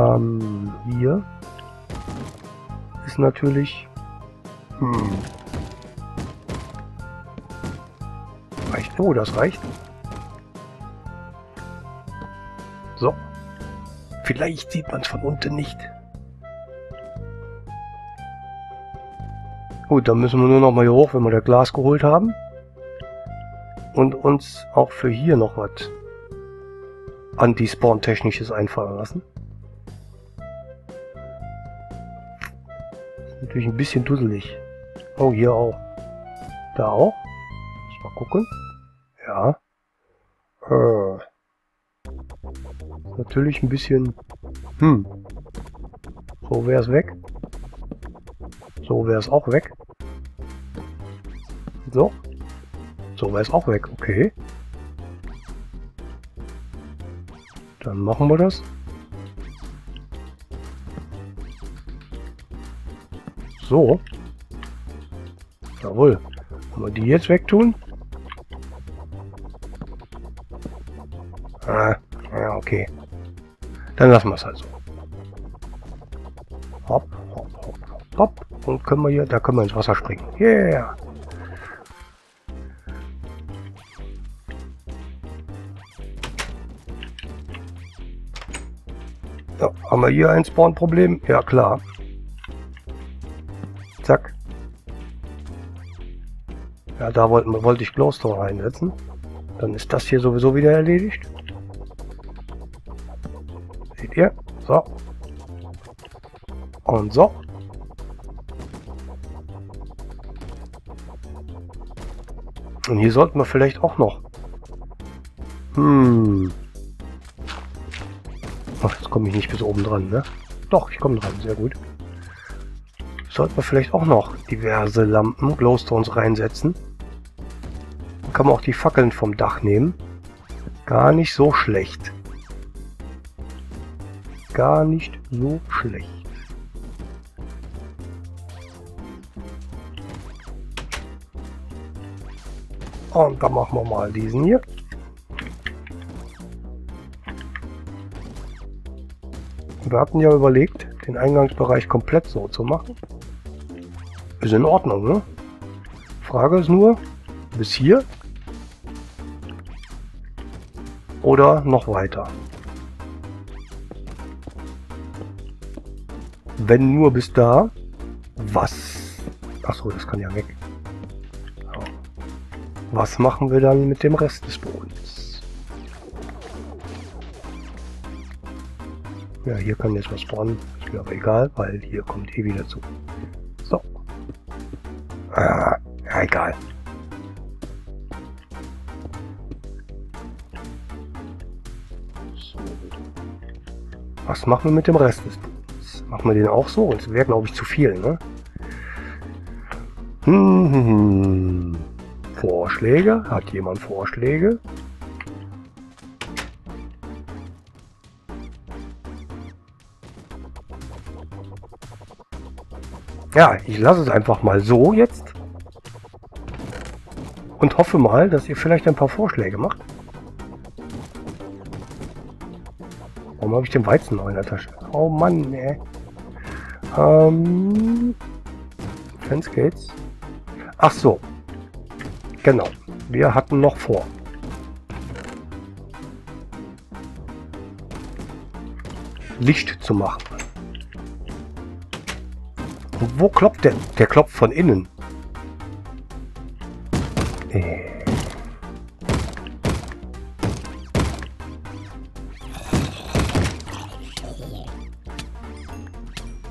Ähm, hier ist natürlich... Hm. Reicht? Oh, das reicht. So. Vielleicht sieht man es von unten nicht. Gut, dann müssen wir nur noch mal hier hoch, wenn wir das Glas geholt haben. Und uns auch für hier noch was Anti-Spawn-Technisches einfallen lassen. Natürlich ein bisschen dusselig. Oh, hier auch. Da auch. Muss mal gucken. Ja. Äh. Natürlich ein bisschen... Hm. So wäre es weg. So wäre es auch weg. So. So wäre es auch weg. Okay. Dann machen wir das. So. Jawohl. Wenn wir die jetzt wegtun. Ah, ja, okay. Dann lassen wir es halt so. Hopp, hopp, hopp, hopp, hopp. Und können wir hier, da können wir ins Wasser springen. Yeah! Ja, haben wir hier ein Spawn-Problem? Ja, klar. Zack. Ja, da wollten, wollte ich Glowstone reinsetzen. Dann ist das hier sowieso wieder erledigt. Seht ihr? So. Und so. Und hier sollten wir vielleicht auch noch. Hm. Ach, jetzt komme ich nicht bis oben dran, ne? Doch, ich komme dran, sehr gut. Sollten wir vielleicht auch noch diverse Lampen, Glowstones reinsetzen. Dann kann man auch die Fackeln vom Dach nehmen. Gar nicht so schlecht. Gar nicht so schlecht. Und dann machen wir mal diesen hier. Wir hatten ja überlegt, den Eingangsbereich komplett so zu machen. Ist in Ordnung, ne? Frage ist nur, bis hier oder noch weiter. Wenn nur bis da, was? Achso, das kann ja weg. Was machen wir dann mit dem Rest des Bodens? Ja, hier kann jetzt was spawnen. Ist mir aber egal, weil hier kommt eh wieder zu. So. Ah, ja, egal. Was machen wir mit dem Rest des Bodens? Machen wir den auch so? Das wäre, glaube ich, zu viel, ne? Hm, hm, hm. Vorschläge? Hat jemand Vorschläge? Ja, ich lasse es einfach mal so jetzt. Und hoffe mal, dass ihr vielleicht ein paar Vorschläge macht. Warum habe ich den Weizen noch in der Tasche? Oh Mann, ey. Ähm, Fence. Ach so. Genau. Wir hatten noch vor. Licht zu machen. Wo klopft der? Der klopft von innen.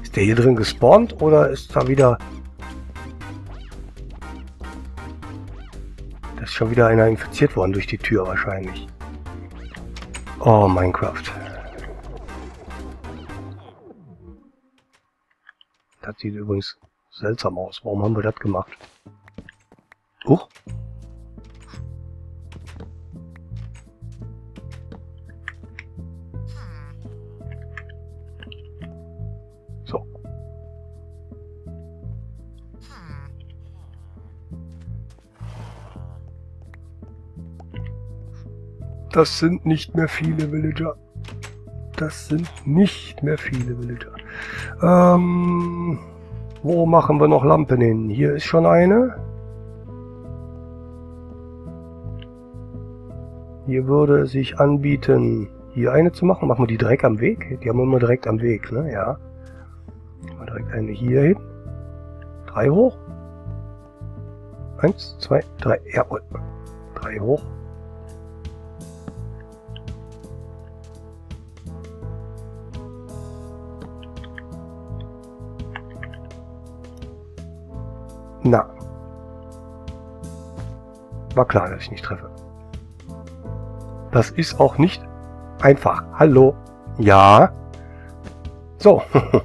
Ist der hier drin gespawnt oder ist da wieder... Da ist schon wieder einer infiziert worden durch die Tür wahrscheinlich. Oh, Minecraft. Das sieht übrigens seltsam aus. Warum haben wir das gemacht? Huch. So. Das sind nicht mehr viele Villager. das sind nicht mehr viele Villager. Ähm, wo machen wir noch Lampen hin? Hier ist schon eine. Hier würde es sich anbieten, hier eine zu machen. Machen wir die direkt am Weg? Die haben wir immer direkt am Weg, ne? Ja. Mal direkt eine hier hin. Drei hoch. Eins, zwei, drei. Jawohl. Drei hoch. Na. War klar, dass ich nicht treffe. Das ist auch nicht einfach. Hallo. Ja. So.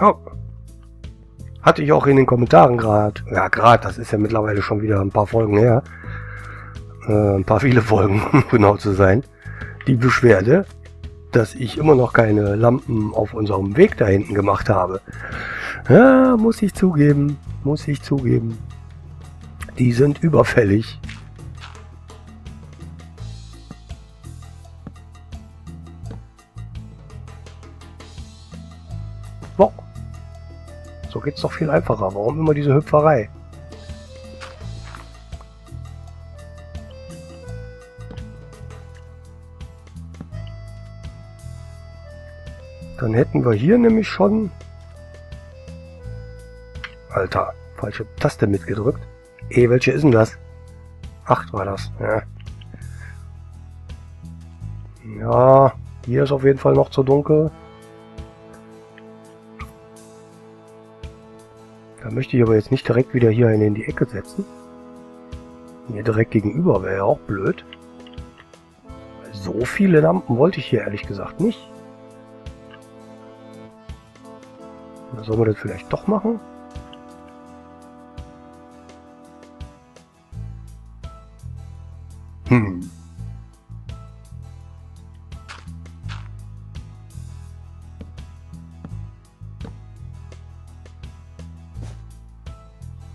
oh. Hatte ich auch in den Kommentaren gerade. Ja, gerade, das ist ja mittlerweile schon wieder ein paar Folgen her äh, ein paar viele Folgen, um genau zu sein, die Beschwerde, dass ich immer noch keine Lampen auf unserem Weg da hinten gemacht habe. Ja, muss ich zugeben, muss ich zugeben. Die sind überfällig. So. So geht's doch viel einfacher. Warum immer diese Hüpferei? Dann hätten wir hier nämlich schon... Alter, falsche Taste mitgedrückt. Eh, welche ist denn das? Acht war das, ja. Ja, hier ist auf jeden Fall noch zu dunkel. Da möchte ich aber jetzt nicht direkt wieder hier in die Ecke setzen. Hier direkt gegenüber wäre ja auch blöd. So viele Lampen wollte ich hier ehrlich gesagt nicht. Sollen wir das vielleicht doch machen? Hm.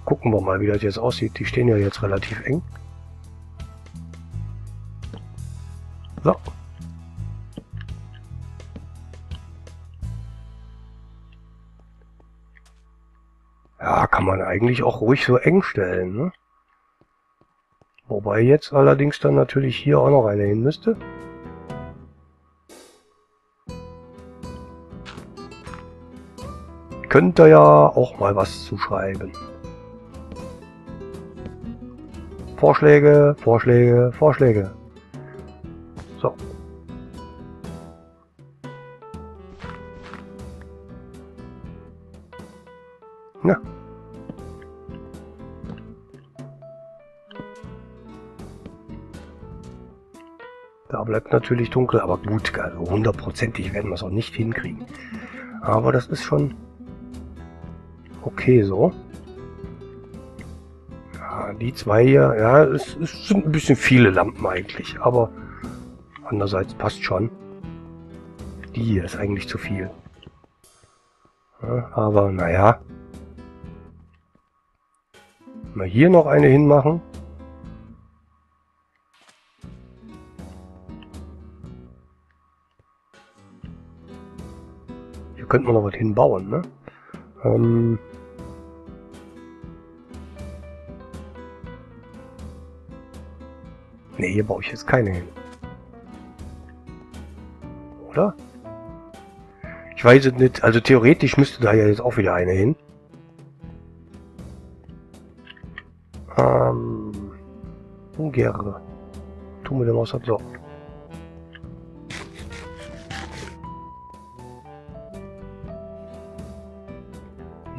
Gucken wir mal, wie das jetzt aussieht. Die stehen ja jetzt relativ eng. So. Kann man eigentlich auch ruhig so eng stellen. Ne? Wobei jetzt allerdings dann natürlich hier auch noch eine hin müsste. Könnte ja auch mal was zu schreiben. Vorschläge, Vorschläge, Vorschläge. Bleibt natürlich dunkel, aber gut, also hundertprozentig werden wir es auch nicht hinkriegen. Aber das ist schon okay so. Ja, die zwei hier, ja, es, es sind ein bisschen viele Lampen eigentlich, aber andererseits passt schon. Die hier ist eigentlich zu viel. Ja, aber naja. Mal hier noch eine hinmachen. Könnte man noch was hinbauen, ne? Ähm ne, hier baue ich jetzt keine hin. Oder? Ich weiß es nicht. Also theoretisch müsste da ja jetzt auch wieder eine hin. Ähm, ungerne. Tun wir dem was so.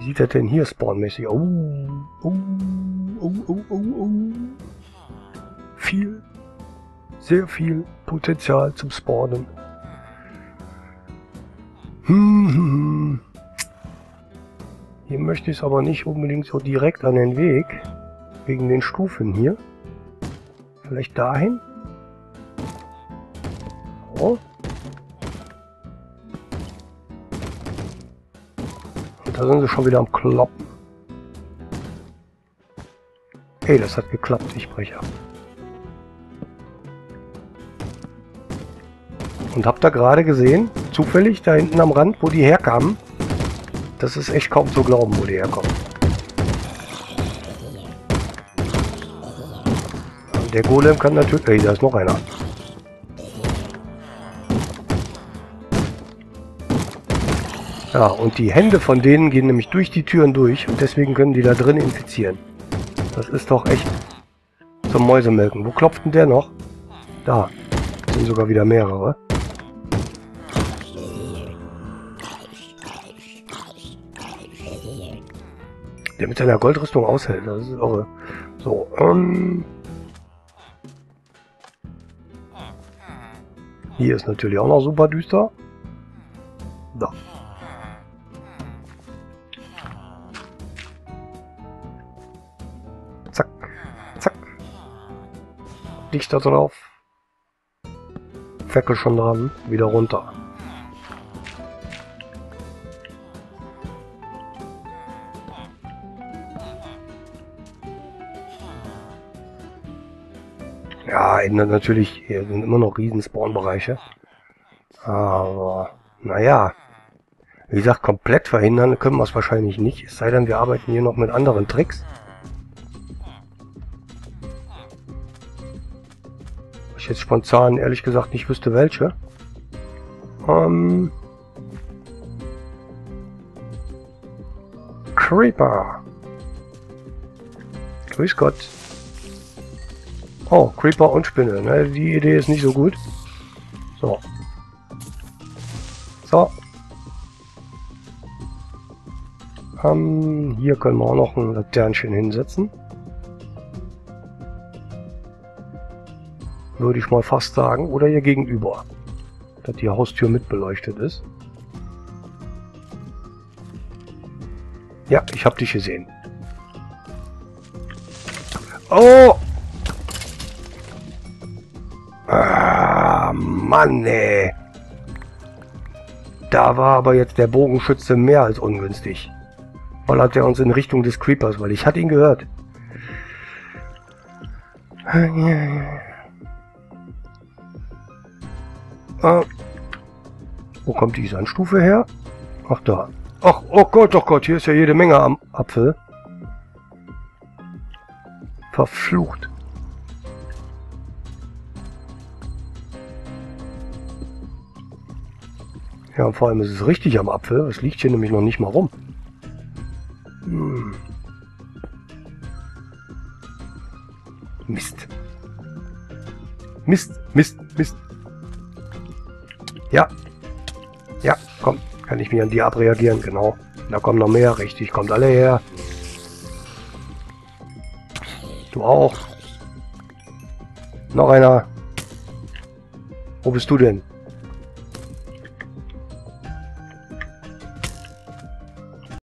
Sieht das denn hier spawnmäßig? Oh, oh, oh, oh, oh, oh. Viel, sehr viel Potenzial zum Spawnen. Hm, hm, hm. Hier möchte ich es aber nicht unbedingt so direkt an den Weg. Wegen den Stufen hier. Vielleicht dahin? Oh. Da sind sie schon wieder am Kloppen. Hey, das hat geklappt. Ich breche ab. Und habt da gerade gesehen, zufällig da hinten am Rand, wo die herkamen. Das ist echt kaum zu glauben, wo die herkommen. Der Golem kann natürlich... Ey, da ist noch einer. Ja, und die Hände von denen gehen nämlich durch die Türen durch und deswegen können die da drin infizieren. Das ist doch echt zum Mäusemelken. Wo klopft denn der noch? Da. Sind sogar wieder mehrere. Der mit seiner Goldrüstung aushält. Das ist irre. So, ähm... Hier ist natürlich auch noch super düster. Da. Licht da drauf. Feckel schon dran. Wieder runter. Ja, natürlich hier sind immer noch riesen Spawnbereiche. Aber, naja. Wie gesagt, komplett verhindern können wir es wahrscheinlich nicht. Es sei denn, wir arbeiten hier noch mit anderen Tricks. Jetzt spontan ehrlich gesagt nicht wüsste welche. Ähm... Creeper. Grüß Gott. Oh, Creeper und Spinne. Ne? Die Idee ist nicht so gut. So. So. Ähm, hier können wir auch noch ein Laternchen hinsetzen. Würde ich mal fast sagen. Oder hier gegenüber. Dass die Haustür mitbeleuchtet ist. Ja, ich habe dich gesehen. Oh! Ah, Mann, ey. Da war aber jetzt der Bogenschütze mehr als ungünstig. Ballert er uns in Richtung des Creepers, weil ich hatte ihn gehört. Ah. Wo kommt die Sandstufe her? Ach da. Ach, oh Gott, oh Gott, hier ist ja jede Menge am Apfel. Verflucht. Ja, und vor allem ist es richtig am Apfel. Es liegt hier nämlich noch nicht mal rum. Hm. Mist. Mist, Mist, Mist. Ja. Ja, komm. Kann ich mir an die abreagieren, genau. Da kommen noch mehr, richtig. Kommt alle her. Du auch. Noch einer. Wo bist du denn?